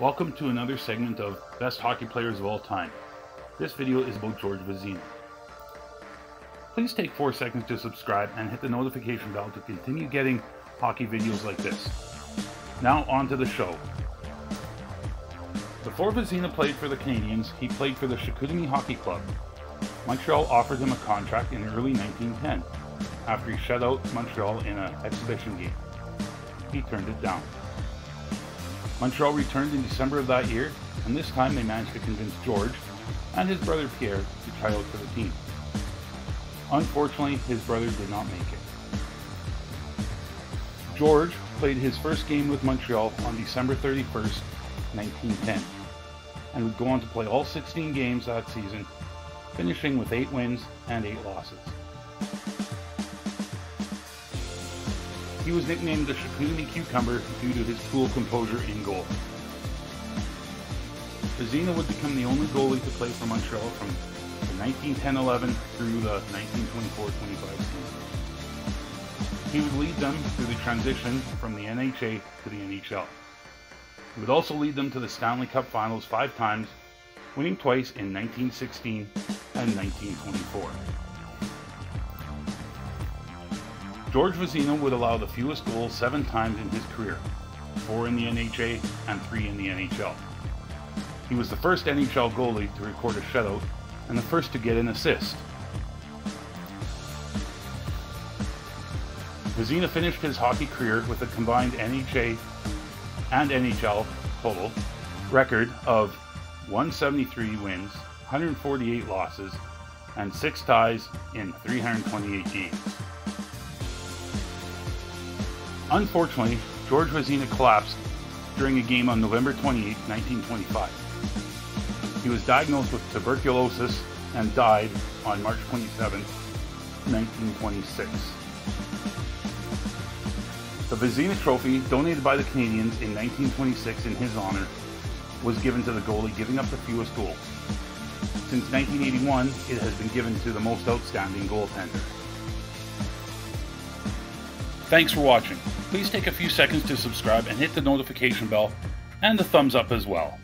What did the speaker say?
Welcome to another segment of Best Hockey Players of All Time. This video is about George Vezina. Please take 4 seconds to subscribe and hit the notification bell to continue getting hockey videos like this. Now on to the show. Before Vezina played for the Canadiens, he played for the Chicoutimi Hockey Club. Montreal offered him a contract in early 1910 after he shut out Montreal in an exhibition game. He turned it down. Montreal returned in December of that year, and this time they managed to convince George and his brother Pierre to try out for the team. Unfortunately, his brother did not make it. George played his first game with Montreal on December 31st, 1910, and would go on to play all 16 games that season, finishing with 8 wins and 8 losses. He was nicknamed the Chicoutimi Cucumber due to his cool composure in goal. Vezina would become the only goalie to play for Montreal from the 1910-11 through the 1924-25 season. He would lead them through the transition from the NHA to the NHL. He would also lead them to the Stanley Cup Finals five times, winning twice in 1916 and 1924. George Vezina would allow the fewest goals seven times in his career, four in the NHA and three in the NHL. He was the first NHL goalie to record a shutout and the first to get an assist. Vezina finished his hockey career with a combined NHA and NHL total record of 173 wins, 148 losses, and 6 ties in 328 games. Unfortunately, George Vezina collapsed during a game on November 28, 1925. He was diagnosed with tuberculosis and died on March 27, 1926. The Vezina Trophy, donated by the Canadiens in 1926 in his honor, was given to the goalie giving up the fewest goals. Since 1981, it has been given to the most outstanding goaltender. Thanks for watching. Please take a few seconds to subscribe and hit the notification bell and the thumbs up as well.